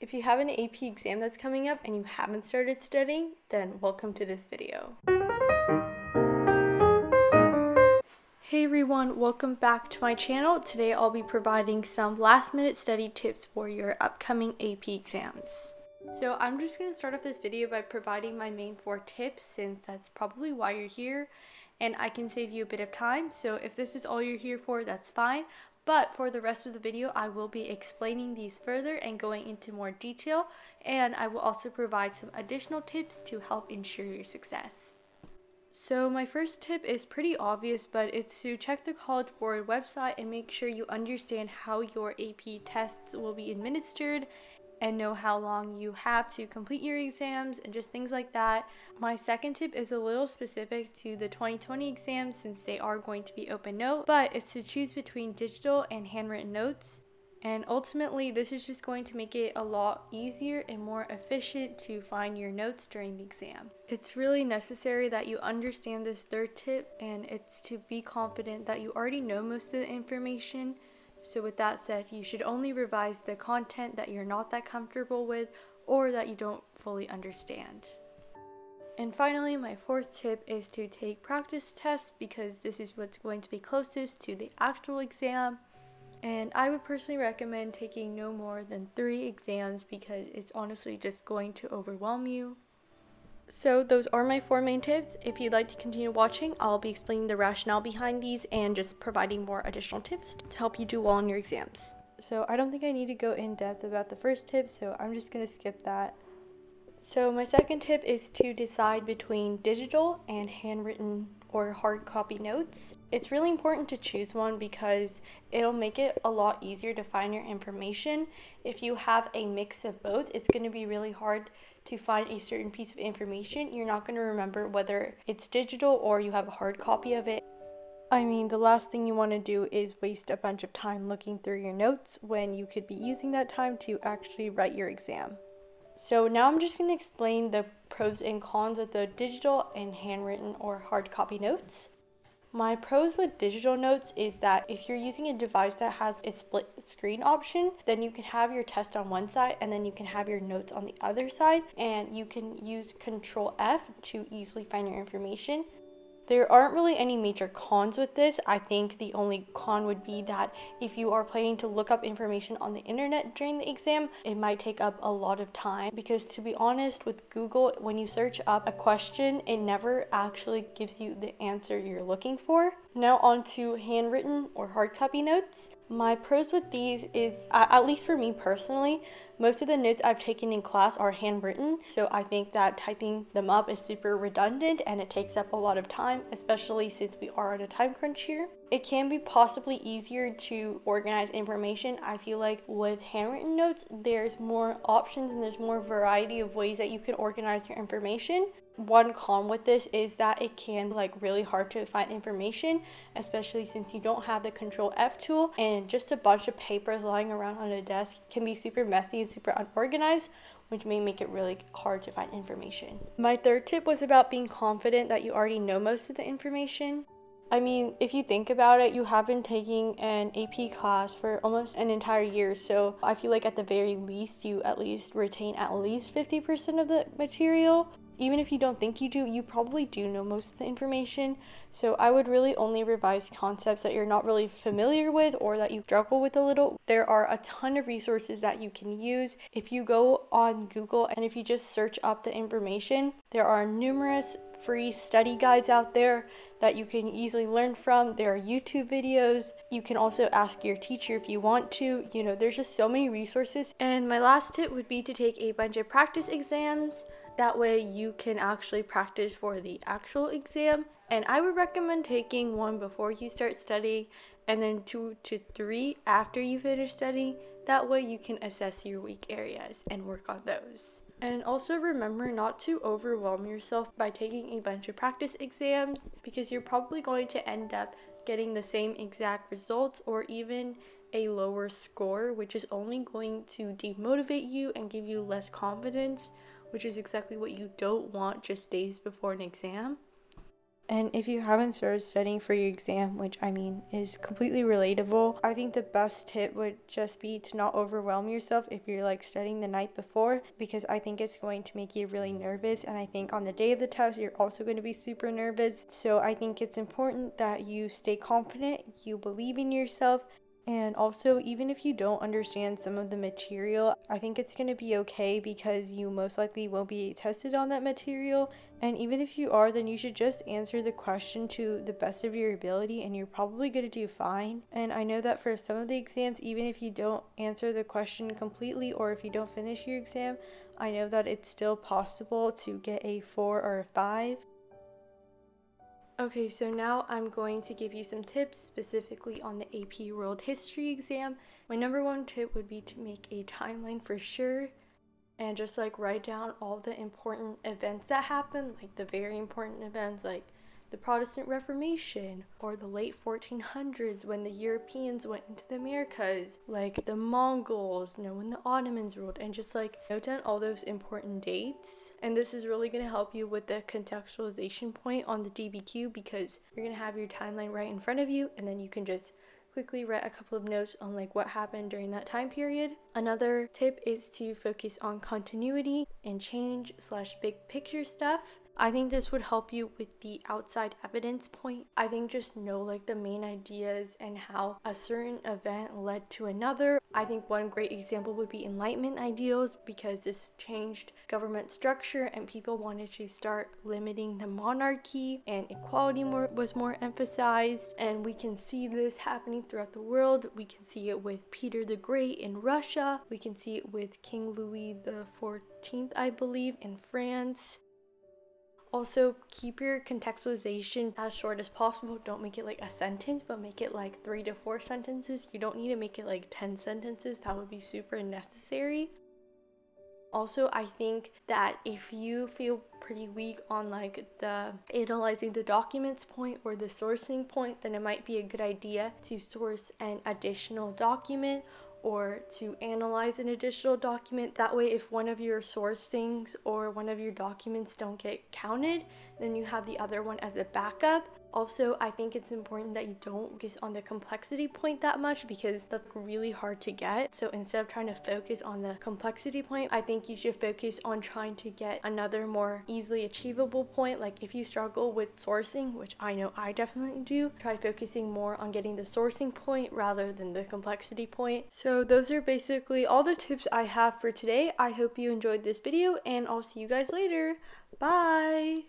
If you have an AP exam that's coming up and you haven't started studying, then welcome to this video. Hey everyone, welcome back to my channel. Today I'll be providing some last minute study tips for your upcoming AP exams. So I'm just going to start off this video by providing my main four tips since that's probably why you're here and I can save you a bit of time. So if this is all you're here for, that's fine. But for the rest of the video, I will be explaining these further and going into more detail, and I will also provide some additional tips to help ensure your success. So my first tip is pretty obvious, but it's to check the College Board website and make sure you understand how your AP tests will be administered and know how long you have to complete your exams and just things like that. My second tip is a little specific to the 2020 exams since they are going to be open note, but it's to choose between digital and handwritten notes. And ultimately, this is just going to make it a lot easier and more efficient to find your notes during the exam. It's really necessary that you understand this third tip, and it's to be confident that you already know most of the information so, with that said, you should only revise the content that you're not that comfortable with or that you don't fully understand. And finally, my fourth tip is to take practice tests because this is what's going to be closest to the actual exam. And I would personally recommend taking no more than three exams because it's honestly just going to overwhelm you. So those are my four main tips. If you'd like to continue watching, I'll be explaining the rationale behind these and just providing more additional tips to help you do well on your exams. So I don't think I need to go in depth about the first tip, so I'm just going to skip that. So my second tip is to decide between digital and handwritten or hard copy notes. It's really important to choose one because it'll make it a lot easier to find your information. If you have a mix of both, it's going to be really hard to find a certain piece of information, you're not going to remember whether it's digital or you have a hard copy of it. I mean, the last thing you want to do is waste a bunch of time looking through your notes when you could be using that time to actually write your exam. So now I'm just going to explain the pros and cons of the digital and handwritten or hard copy notes. My pros with digital notes is that if you're using a device that has a split screen option, then you can have your test on one side and then you can have your notes on the other side and you can use control F to easily find your information. There aren't really any major cons with this. I think the only con would be that if you are planning to look up information on the internet during the exam, it might take up a lot of time because to be honest with Google, when you search up a question, it never actually gives you the answer you're looking for. Now on to handwritten or hard copy notes. My pros with these is, at least for me personally, most of the notes I've taken in class are handwritten, so I think that typing them up is super redundant and it takes up a lot of time, especially since we are on a time crunch here. It can be possibly easier to organize information. I feel like with handwritten notes, there's more options and there's more variety of ways that you can organize your information one con with this is that it can be like really hard to find information especially since you don't have the control f tool and just a bunch of papers lying around on a desk can be super messy and super unorganized which may make it really hard to find information. My third tip was about being confident that you already know most of the information. I mean, if you think about it, you have been taking an AP class for almost an entire year, so I feel like at the very least, you at least retain at least 50% of the material even if you don't think you do, you probably do know most of the information. So I would really only revise concepts that you're not really familiar with or that you struggle with a little. There are a ton of resources that you can use. If you go on Google and if you just search up the information, there are numerous free study guides out there that you can easily learn from. There are YouTube videos. You can also ask your teacher if you want to. You know, there's just so many resources. And my last tip would be to take a bunch of practice exams. That way you can actually practice for the actual exam. And I would recommend taking one before you start studying and then two to three after you finish studying. That way you can assess your weak areas and work on those. And also remember not to overwhelm yourself by taking a bunch of practice exams because you're probably going to end up getting the same exact results or even a lower score, which is only going to demotivate you and give you less confidence which is exactly what you don't want just days before an exam. And if you haven't started studying for your exam, which I mean is completely relatable, I think the best tip would just be to not overwhelm yourself if you're like studying the night before, because I think it's going to make you really nervous. And I think on the day of the test, you're also going to be super nervous. So I think it's important that you stay confident, you believe in yourself, and also, even if you don't understand some of the material, I think it's going to be okay because you most likely won't be tested on that material. And even if you are, then you should just answer the question to the best of your ability and you're probably going to do fine. And I know that for some of the exams, even if you don't answer the question completely or if you don't finish your exam, I know that it's still possible to get a 4 or a 5. Okay, so now I'm going to give you some tips specifically on the AP World History exam. My number one tip would be to make a timeline for sure and just like write down all the important events that happen, like the very important events like the Protestant Reformation or the late 1400s when the Europeans went into the Americas, like the Mongols, you know, when the Ottomans ruled, and just like note down all those important dates. And this is really going to help you with the contextualization point on the DBQ because you're going to have your timeline right in front of you, and then you can just quickly write a couple of notes on like what happened during that time period. Another tip is to focus on continuity and change slash big picture stuff. I think this would help you with the outside evidence point. I think just know like the main ideas and how a certain event led to another. I think one great example would be Enlightenment ideals because this changed government structure and people wanted to start limiting the monarchy and equality more, was more emphasized. And we can see this happening throughout the world. We can see it with Peter the Great in Russia. We can see it with King Louis the 14th, I believe, in France. Also, keep your contextualization as short as possible. Don't make it like a sentence, but make it like three to four sentences. You don't need to make it like 10 sentences, that would be super unnecessary. Also, I think that if you feel pretty weak on like the analyzing the documents point or the sourcing point, then it might be a good idea to source an additional document or to analyze an additional document. That way, if one of your sourcings or one of your documents don't get counted, then you have the other one as a backup. Also, I think it's important that you don't focus on the complexity point that much because that's really hard to get. So instead of trying to focus on the complexity point, I think you should focus on trying to get another more easily achievable point. Like if you struggle with sourcing, which I know I definitely do, try focusing more on getting the sourcing point rather than the complexity point. So those are basically all the tips I have for today. I hope you enjoyed this video and I'll see you guys later. Bye!